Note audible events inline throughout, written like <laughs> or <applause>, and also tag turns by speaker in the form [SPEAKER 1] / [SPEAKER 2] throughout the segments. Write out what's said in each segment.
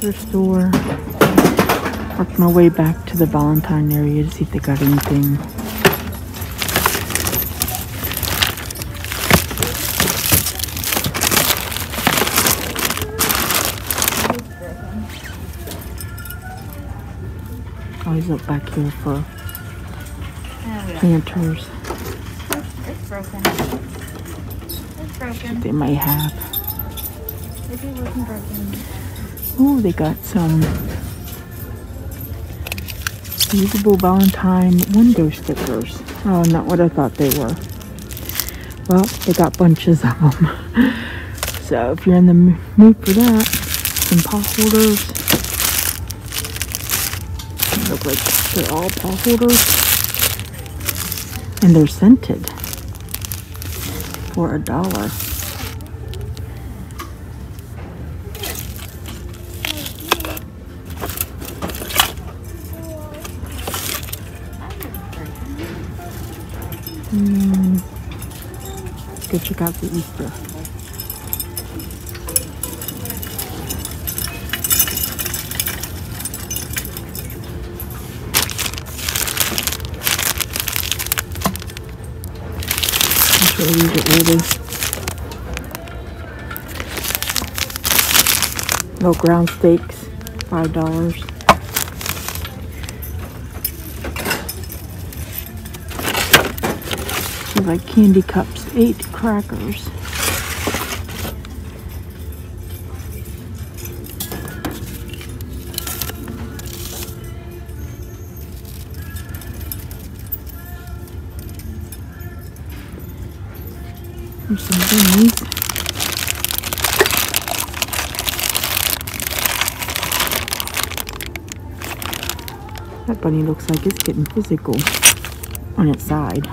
[SPEAKER 1] store. Work my way back to the Valentine area to see if they got anything. Always look back here for planters
[SPEAKER 2] It's broken. It's broken.
[SPEAKER 1] they might have.
[SPEAKER 2] Maybe it wasn't broken.
[SPEAKER 1] Oh, they got some usable Valentine window stickers. Oh, not what I thought they were. Well, they got bunches of them. <laughs> so if you're in the mood for that, some paw holders. They look like they're all paw holders. And they're scented for a dollar. Check out the Easter. Are oldie. No ground steaks, five dollars. like candy cups, eight crackers. There's some beans. That bunny looks like it's getting physical on its side.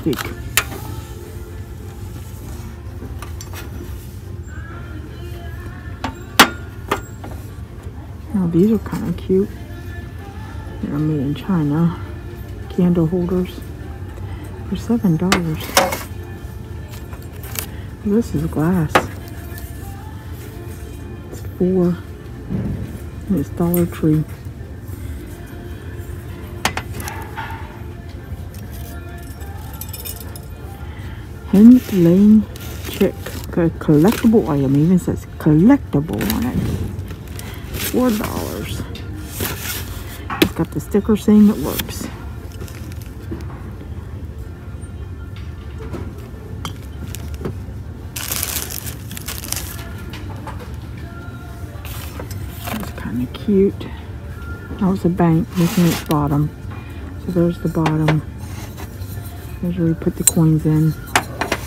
[SPEAKER 1] Now these are kind of cute. They're made in China. Candle holders for seven dollars. This is glass. It's four. And it's Dollar Tree. Laying chick. A collectible item. Even says collectible on it. Four dollars. It's got the sticker saying it works. It's kind of cute. That was a bank missing its bottom. So there's the bottom. There's where we put the coins in.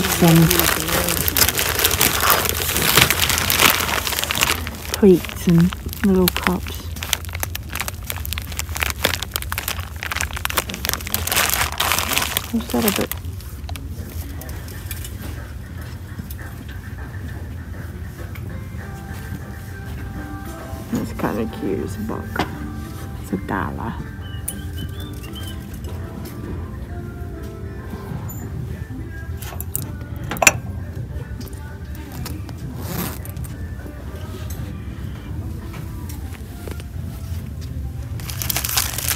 [SPEAKER 1] Some plates and little cups. What's that a? It's kind of cute. It's a buck. It's a dollar.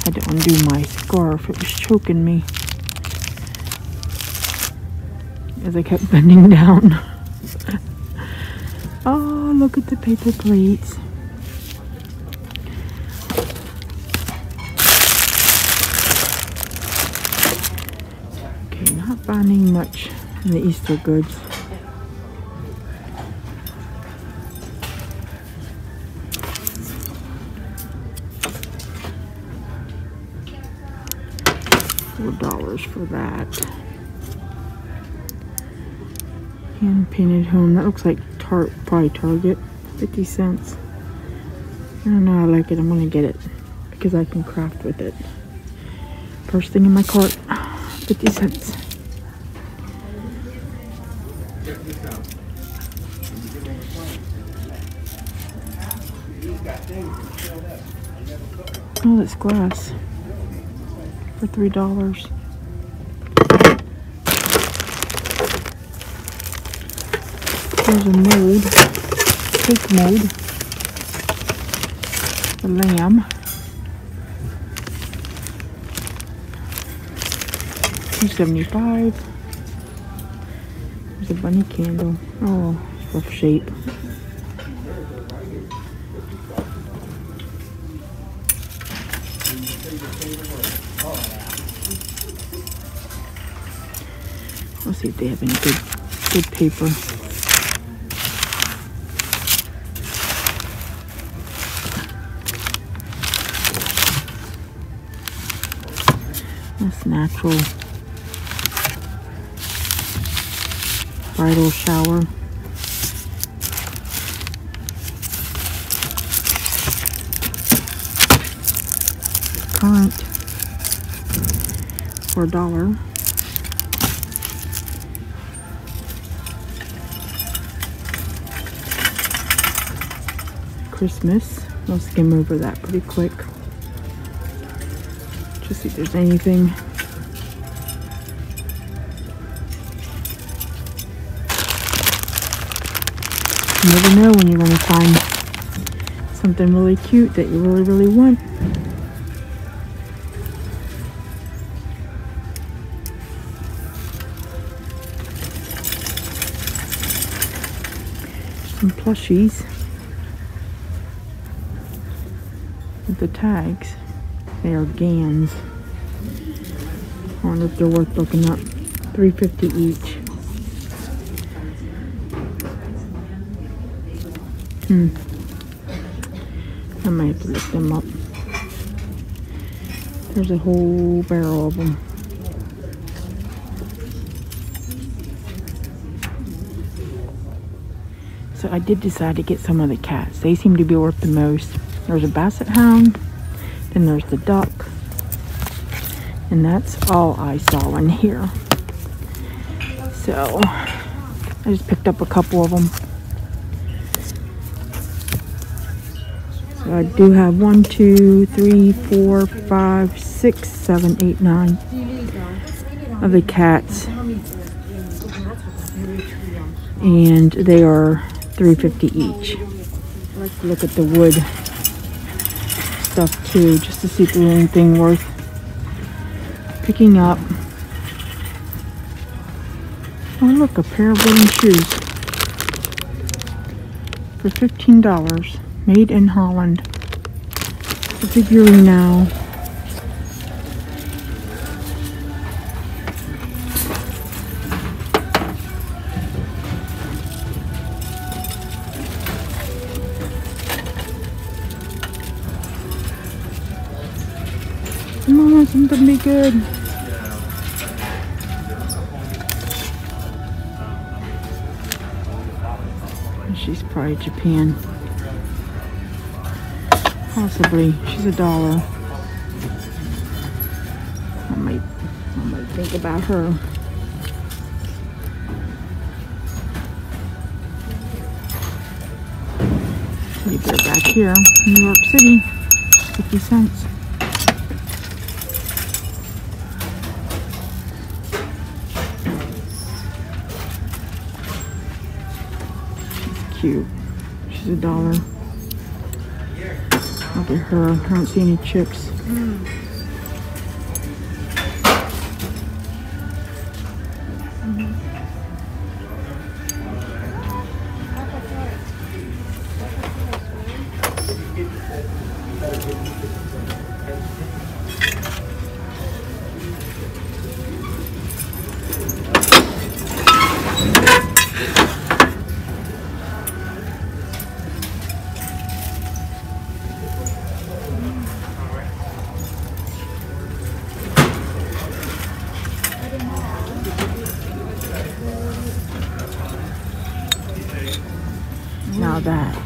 [SPEAKER 1] Had to undo my scarf. It was choking me as I kept bending down. <laughs> oh, look at the paper plates. Okay, not finding much in the Easter goods. Four dollars for that. Hand painted home. That looks like tar probably Target. 50 cents. I don't know. I like it. I'm gonna get it because I can craft with it. First thing in my cart. 50 cents. Oh, that's glass for three dollars. There's a mold, cake mold, the lamb. Two seventy five. There's a bunny candle. Oh, rough shape. If they have any good good paper. That's natural. Bridal shower. Current for a dollar. Christmas. I'll skim over that pretty quick. Just see if there's anything. You never know when you're going to find something really cute that you really, really want. Some plushies. The tags. They are Ganz. I wonder if they're worth looking up. 350 each. Hmm. I might have to look them up. There's a whole barrel of them. So I did decide to get some of the cats. They seem to be worth the most. There's a basset hound. Then there's the duck. And that's all I saw in here. So I just picked up a couple of them. So I do have one, two, three, four, five, six, seven, eight, nine of the cats. And they are 350 each. Let's look at the wood stuff too, just to see if there's anything worth picking up. Oh look, a pair of wooden shoes for $15, made in Holland. The figurine now. Good. She's probably Japan. Possibly. She's a dollar. I might, I might think about her. Leave her back here, New York City. 50 cents. Cute. She's a dollar. I'll get her. I don't see any chips. that hmm.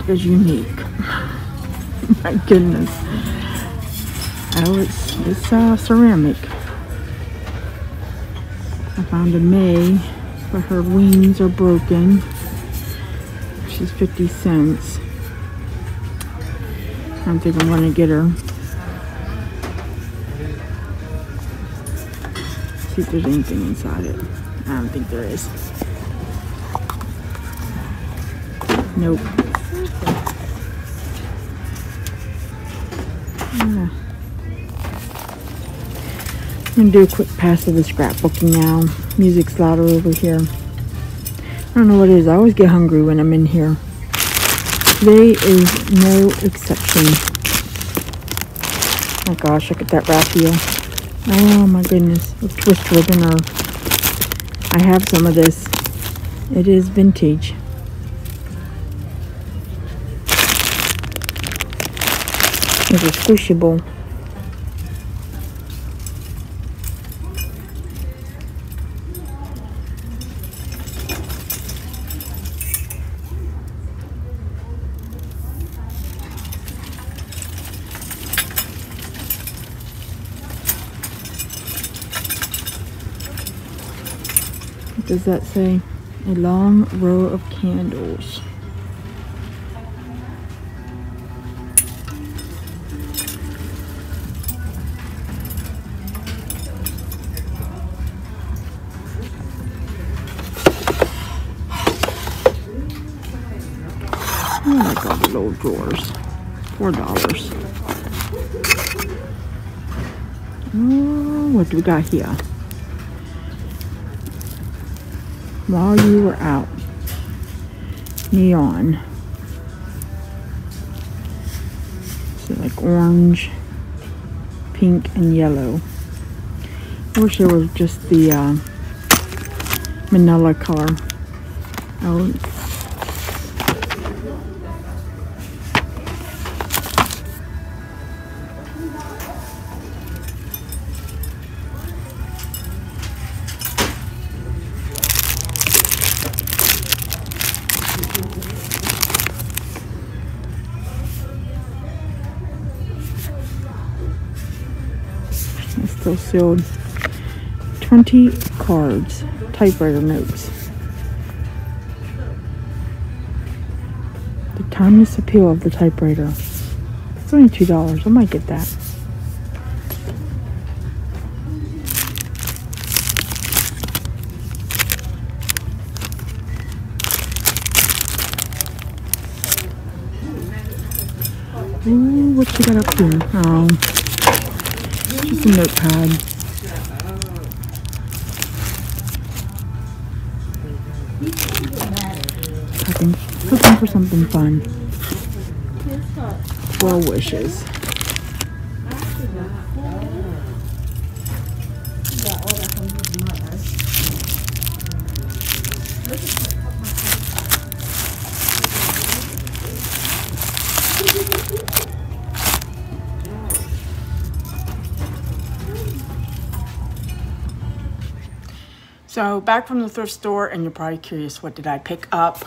[SPEAKER 1] Is unique. <laughs> My goodness. Oh, it's, it's uh, ceramic. I found a May, but her wings are broken. She's 50 cents. I don't think I'm gonna get her. See if there's anything inside it. I don't think there is. Nope. I'm gonna do a quick pass of the scrapbooking now. Music's louder over here. I don't know what it is. I always get hungry when I'm in here. Today is no exception. Oh gosh, look at that raffia. Oh my goodness. With twist ribbon or I have some of this. It is vintage. It's a squishable. Does that say? A long row of candles. I like all the little drawers. Four dollars. Oh, what do we got here? While you were out. Neon. So like orange, pink, and yellow. I wish there was just the uh, manila color. Oh, still sealed. 20 cards, typewriter notes. The timeless appeal of the typewriter. It's only $2. I might get that. Ooh, what you got up here? Oh, just a notepad. Looking, looking for something fun. Four wishes. So back from the thrift store, and you're probably curious, what did I pick up?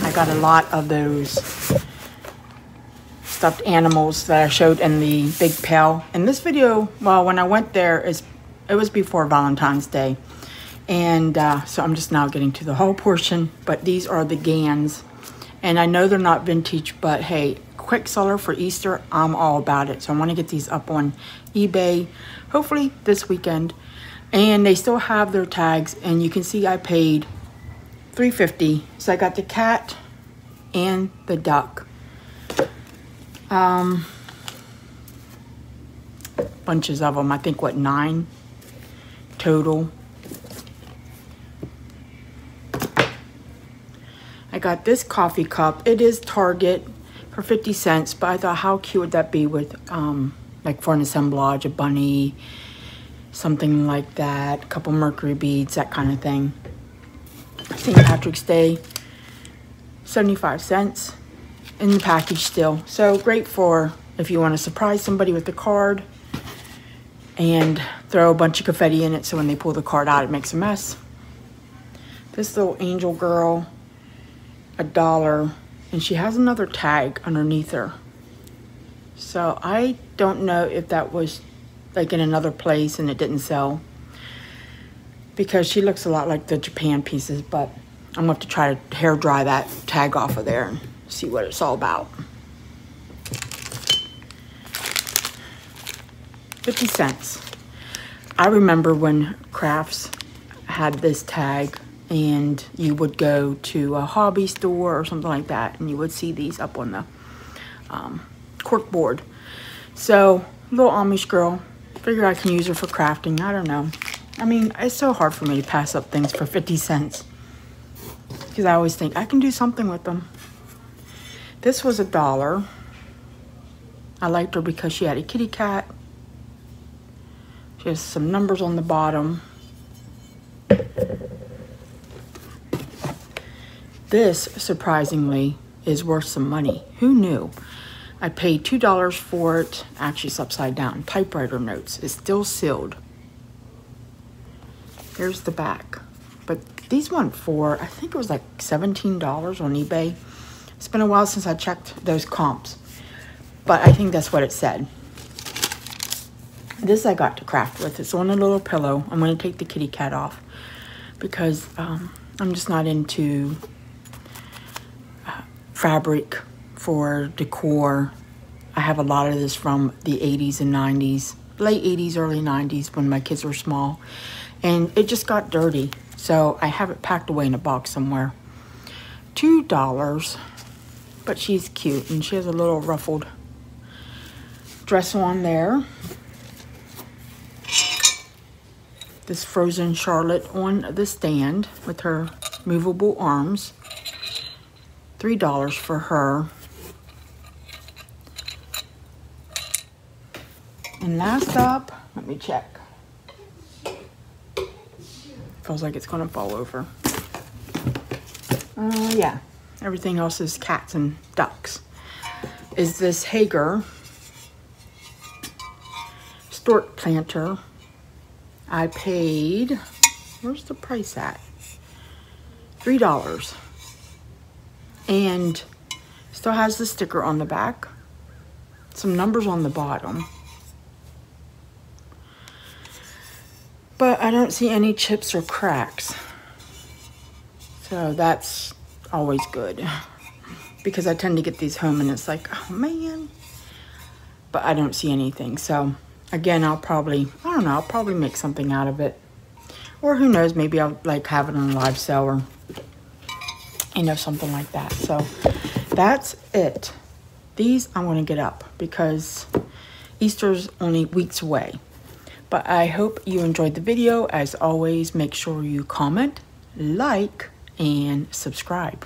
[SPEAKER 1] I got a lot of those stuffed animals that I showed in the big pail. In this video, well, when I went there, is it was before Valentine's Day. And uh, so I'm just now getting to the whole portion, but these are the Ganz. And I know they're not vintage, but hey, quick seller for Easter, I'm all about it. So I want to get these up on eBay, hopefully this weekend. And they still have their tags, and you can see I paid 350 So I got the cat and the duck. Um, bunches of them. I think what nine total. I got this coffee cup. It is Target for 50 cents, but I thought how cute would that be with um, like for an assemblage, a bunny, something like that, a couple mercury beads, that kind of thing. St. Patrick's Day, 75 cents in the package still. So great for if you want to surprise somebody with the card and throw a bunch of confetti in it so when they pull the card out it makes a mess. This little angel girl, a dollar. And she has another tag underneath her. So I don't know if that was like in another place and it didn't sell. Because she looks a lot like the Japan pieces, but I'm gonna have to try to hair dry that tag off of there and see what it's all about. 50 cents. I remember when crafts had this tag and you would go to a hobby store or something like that and you would see these up on the um, cork board. So, little Amish girl, figure I can use her for crafting. I don't know. I mean, it's so hard for me to pass up things for 50 cents. Because I always think I can do something with them. This was a dollar. I liked her because she had a kitty cat She has some numbers on the bottom. This, surprisingly, is worth some money. Who knew? I paid $2 for it. Actually, it's upside down. Typewriter notes. It's still sealed. Here's the back. But these went for, I think it was like $17 on eBay. It's been a while since I checked those comps. But I think that's what it said. This I got to craft with. It's on a little pillow. I'm going to take the kitty cat off because um, I'm just not into uh, fabric for decor. I have a lot of this from the 80s and 90s, late 80s, early 90s when my kids were small. And it just got dirty. So I have it packed away in a box somewhere. $2. But she's cute and she has a little ruffled dress on there. this frozen Charlotte on the stand with her movable arms. $3 for her. And last up, let me check. Feels like it's gonna fall over. Uh, yeah, everything else is cats and ducks. Is this Haeger stork planter I paid, where's the price at? $3. And still has the sticker on the back. Some numbers on the bottom. I don't see any chips or cracks. So that's always good. Because I tend to get these home and it's like, oh man. But I don't see anything. So again, I'll probably, I don't know, I'll probably make something out of it. Or who knows, maybe I'll like have it on a live sale or, you know, something like that. So that's it. These I'm to get up because Easter's only weeks away. But I hope you enjoyed the video. As always, make sure you comment, like, and subscribe.